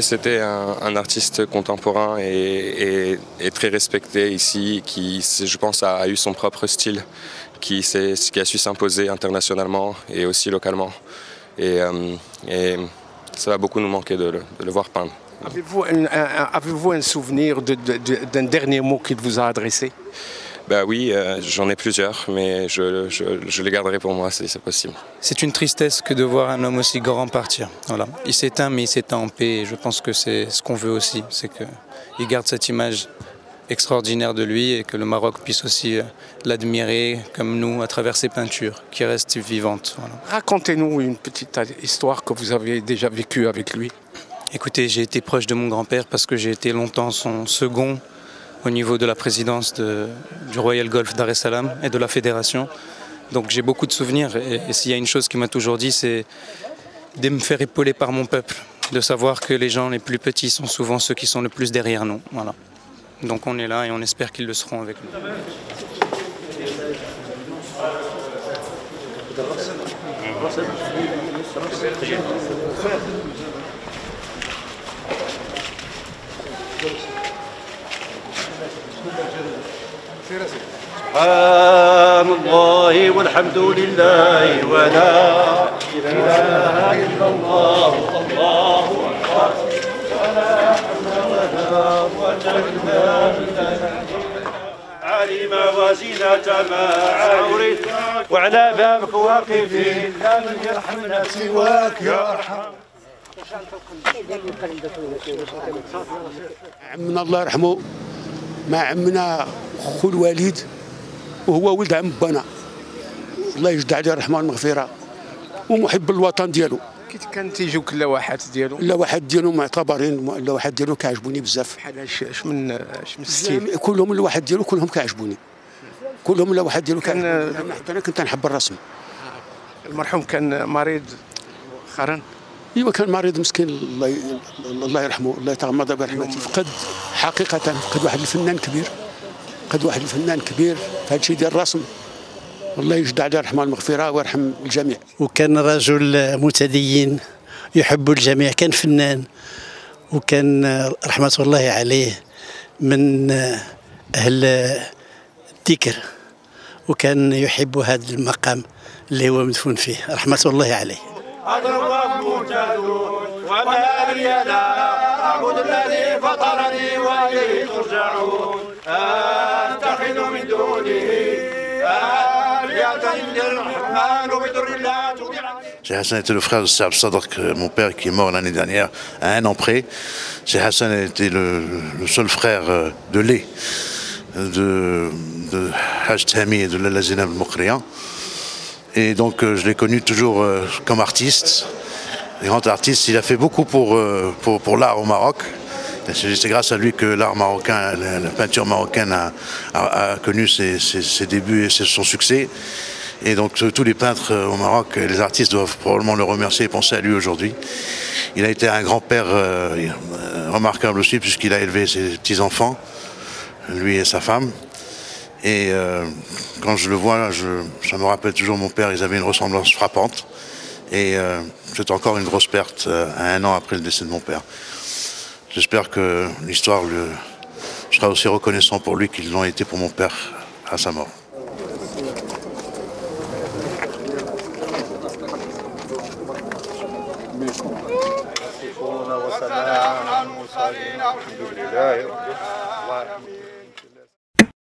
C'était un, artiste contemporain et, très respecté ici, qui, je pense, a, eu son propre style, qui, a su s'imposer internationalement et aussi localement. Euh, ça va beaucoup nous manquer de le, voir peindre. Avez-vous un, souvenir d'un dernier mot qu'il vous a adressé? Bah oui, euh, j'en ai plusieurs, mais je, les garderai pour moi si c'est possible. C'est une tristesse que de voir un homme aussi grand partir. Voilà. Il s'éteint, mais il s'éteint en paix. Et je pense que c'est ce qu'on veut aussi, c'est qu'il garde cette image extraordinaire de lui et que le Maroc puisse aussi euh, l'admirer comme nous à travers ses peintures qui restent vivantes. Racontez-nous une petite histoire que vous avez déjà vécue avec lui. Écoutez, j'ai été proche de mon grand-père parce que j'ai été longtemps son second au niveau de la présidence du Royal Golf Dar es Salaam et de la fédération. Donc j'ai beaucoup de souvenirs et, s'il y a une chose qui m'a toujours dit, c'est de me faire épauler par mon peuple, de savoir que les gens les plus petits sont souvent ceux qui sont le plus derrière nous. Voilà. Donc on est là et on espère qu'ils le seront avec nous. سبحان الله والحمد لله ولا إله إلا الله الله أكبر ولا حول علم وزينة ما عورت وعلى بابك واقفين لا من يرحمنا سواك يا عمنا الله يرحمه مع عمنا خو الوالد وهو ولد عم بانا. الله يجد عليه الرحمه والمغفره ومحب الوطن ديالو. كي كان تيجيوك اللوحات ديالو؟ اللوحات ديالو معتبرين اللوحات ديالو كيعجبوني بزاف. بحال اش من اش من ستيل؟ كلهم اللوحات ديالو كلهم كيعجبوني كلهم اللوحات ديالو كان حتى أنا كنت نحب الرسم. المرحوم كان مريض مؤخرا ايوا كان مريض مسكين. الله الله يرحمه الله يتغمض برحمته فقد حقيقة فقد واحد الفنان كبير. قد واحد الفنان كبير. في هذا الشيء ديال الرسم. والله يجد عليه الرحمه والمغفرة ويرحم الجميع. وكان رجل متدين يحب الجميع كان فنان وكان رحمة الله عليه من أهل الذكر وكان يحب هذا المقام اللي هو مدفون فيه. رحمة الله عليه. وما لي لا اعبد الذي فطرني وإليه ترجعون. أتخذ من دونه Hassan était le frère de Serge Sadok, mon père qui est mort l'année dernière, à un an près. Hassan était le, le, seul frère de lait de, de et de Lala Zenab Moukrian. Et donc je l'ai connu toujours comme artiste, grand artiste. Il a fait beaucoup euh, pour l'art au Maroc. C'est grâce à lui que l'art marocain, la, peinture marocaine a, connu ses, débuts et son succès. Et donc tous les peintres euh, au Maroc, les artistes doivent probablement le remercier et penser à lui aujourd'hui. Il a été un grand-père euh, remarquable aussi puisqu'il a élevé ses petits-enfants, lui et sa femme. Et quand je le vois, je, ça me rappelle toujours mon père, ils avaient une ressemblance frappante. Et euh, c'est encore une grosse perte euh, un an après le décès de mon père. J'espère que l'histoire sera aussi reconnaissant pour lui qu'ils l'ont été pour mon père à sa mort.